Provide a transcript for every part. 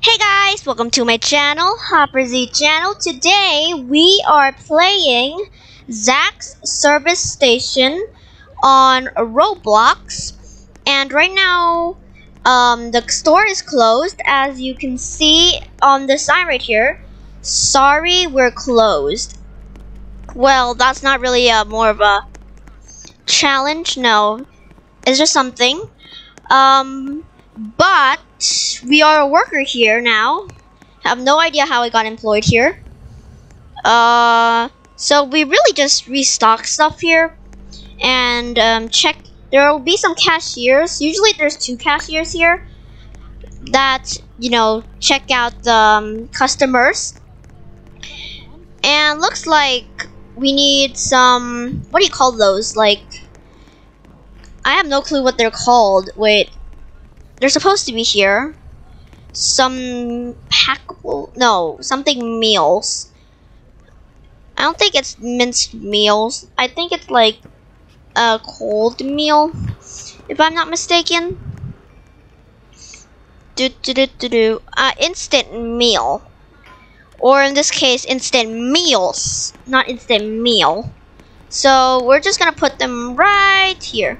Hey guys, welcome to my channel, Hopper Z channel. Today we are playing Zach's Service Station on Roblox. And right now, um, the store is closed, as you can see on the sign right here. Sorry, we're closed. Well, that's not really a more of a challenge. No, it's just something. Um, but we are a worker here now. Have no idea how I got employed here. Uh, so we really just restock stuff here and um, check. There will be some cashiers. Usually, there's two cashiers here that you know check out the um, customers. And looks like we need some. What do you call those? Like, I have no clue what they're called. Wait, they're supposed to be here. Some packable, no, something meals. I don't think it's minced meals. I think it's like a cold meal, if I'm not mistaken. Do do do do do. Uh, instant meal, or in this case, instant meals, not instant meal. So we're just gonna put them right here.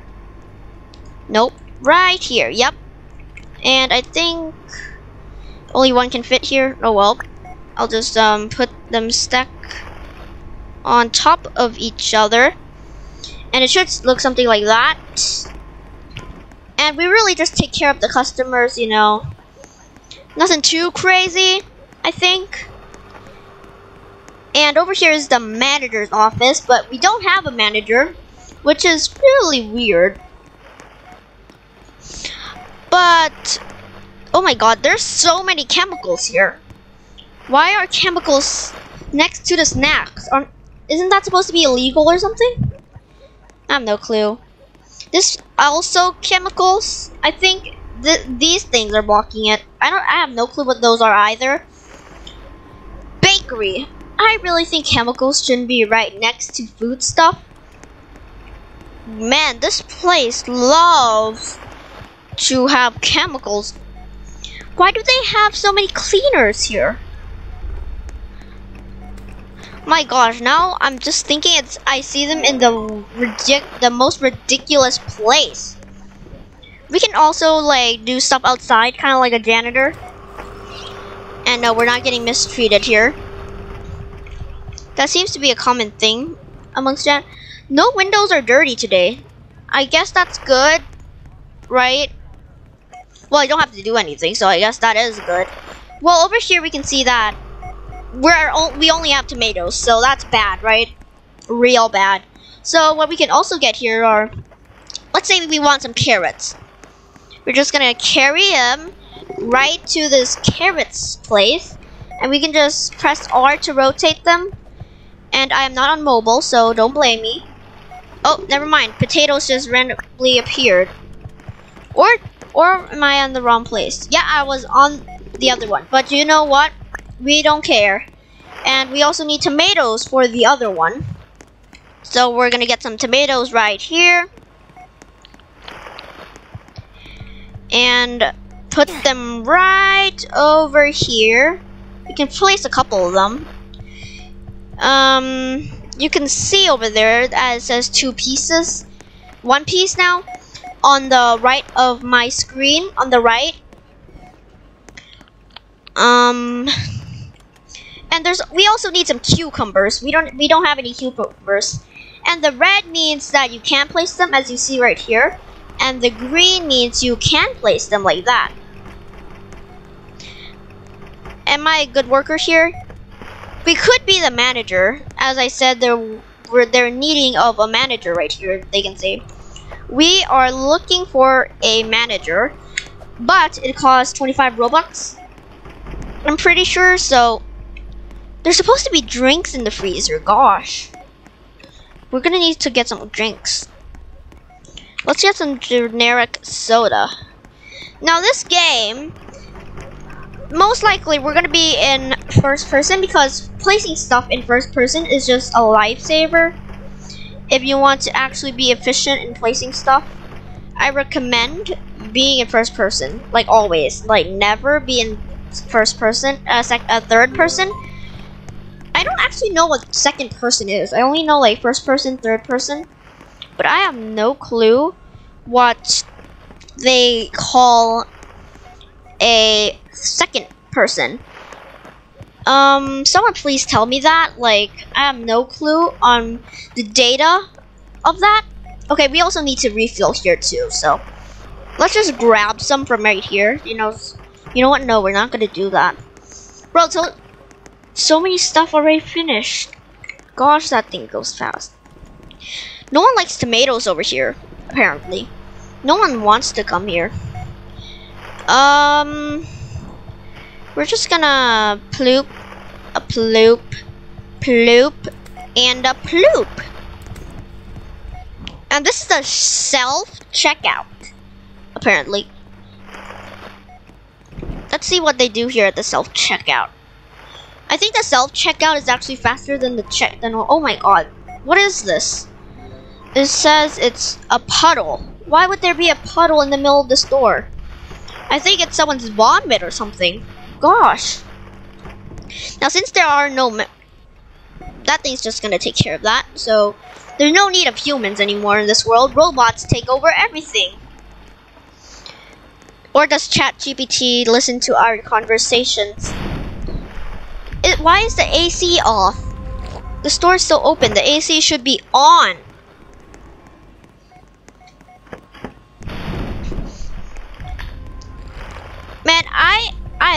Nope, right here. Yep. And I think only one can fit here. Oh well. I'll just um, put them stack on top of each other. And it should look something like that. And we really just take care of the customers, you know. Nothing too crazy, I think. And over here is the manager's office, but we don't have a manager, which is really weird. But, oh my god, there's so many chemicals here. Why are chemicals next to the snacks? Aren't, isn't that supposed to be illegal or something? I have no clue. This also chemicals. I think th these things are blocking it. I don't. I have no clue what those are either. Bakery. I really think chemicals shouldn't be right next to food stuff. Man, this place loves to have chemicals. Why do they have so many cleaners here? My gosh, now I'm just thinking it's I see them in the ridic the most ridiculous place. We can also like do stuff outside, kind of like a janitor. And no, we're not getting mistreated here. That seems to be a common thing amongst jan. No windows are dirty today. I guess that's good, right? Well, I don't have to do anything, so I guess that is good. Well, over here we can see that we're we only have tomatoes, so that's bad, right? Real bad. So what we can also get here are, let's say we want some carrots. We're just gonna carry them right to this carrots place, and we can just press R to rotate them. And I am not on mobile, so don't blame me. Oh, never mind. Potatoes just randomly appeared. Or or am I on the wrong place? Yeah, I was on the other one. But you know what? We don't care. And we also need tomatoes for the other one. So we're going to get some tomatoes right here. And put them right over here. We can place a couple of them. Um, you can see over there that it says two pieces. One piece now on the right of my screen on the right. Um and there's we also need some cucumbers. We don't we don't have any cucumbers. And the red means that you can place them as you see right here. And the green means you can place them like that. Am I a good worker here? We could be the manager. As I said they're they're needing of a manager right here they can say we are looking for a manager, but it costs 25 Robux. I'm pretty sure, so there's supposed to be drinks in the freezer. Gosh. We're gonna need to get some drinks. Let's get some generic soda. Now this game, most likely we're gonna be in first person because placing stuff in first person is just a lifesaver if you want to actually be efficient in placing stuff, I recommend being in first person, like always. Like never be in first person, uh, sec, uh, third person. I don't actually know what second person is. I only know like first person, third person, but I have no clue what they call a second person. Um, someone please tell me that. Like, I have no clue on the data of that. Okay, we also need to refill here too, so let's just grab some from right here. You know, you know what? No, we're not gonna do that. Bro, so, so many stuff already finished. Gosh, that thing goes fast. No one likes tomatoes over here, apparently. No one wants to come here. Um, we're just gonna ploop, a ploop, ploop, and a ploop. And this is the self-checkout, apparently. Let's see what they do here at the self-checkout. I think the self-checkout is actually faster than the check than oh my god. What is this? It says it's a puddle. Why would there be a puddle in the middle of the store? I think it's someone's vomit or something. Gosh. Now, since there are no... that thing's just gonna take care of that. So, there's no need of humans anymore in this world. Robots take over everything. Or does ChatGPT listen to our conversations? It, why is the AC off? The store's still open. The AC should be on.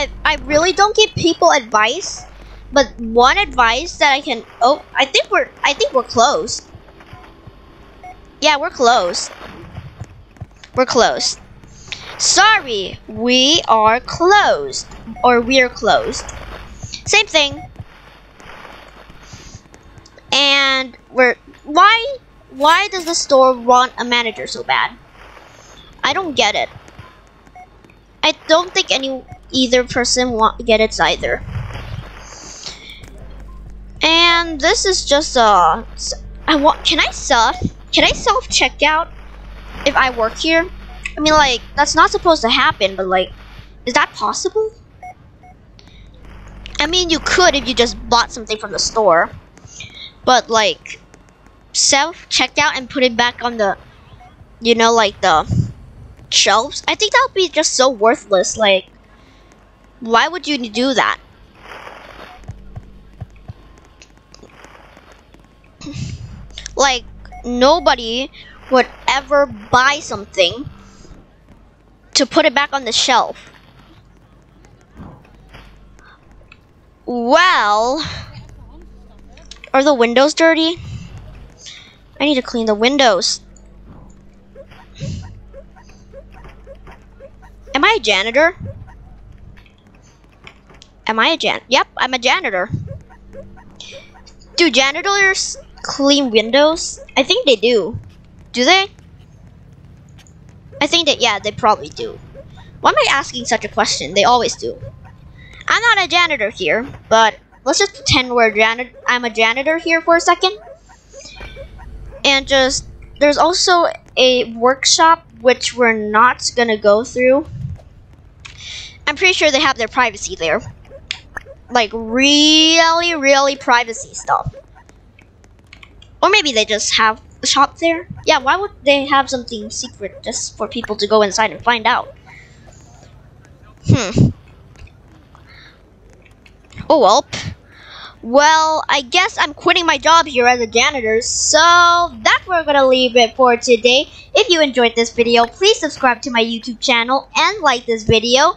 I I really don't give people advice, but one advice that I can oh I think we're I think we're close. Yeah, we're close. We're close. Sorry, we are closed. Or we're closed. Same thing. And we're why why does the store want a manager so bad? I don't get it. I don't think any either person want get it either. And this is just uh I want can I self can I self check out if I work here? I mean like that's not supposed to happen, but like is that possible? I mean you could if you just bought something from the store. But like self checkout and put it back on the you know like the shelves. I think that would be just so worthless. Like, why would you do that? like, nobody would ever buy something to put it back on the shelf. Well, are the windows dirty? I need to clean the windows. I a janitor? Am I a jan? Yep, I'm a janitor. Do janitors clean windows? I think they do. Do they? I think that, yeah, they probably do. Why am I asking such a question? They always do. I'm not a janitor here, but let's just pretend we're janit I'm a janitor here for a second. And just, there's also a workshop which we're not gonna go through. I'm pretty sure they have their privacy there. Like, really, really privacy stuff. Or maybe they just have a shop there. Yeah, why would they have something secret just for people to go inside and find out? Hmm. Oh, well. Well, I guess I'm quitting my job here as a janitor, so that's where we're gonna leave it for today. If you enjoyed this video, please subscribe to my YouTube channel and like this video.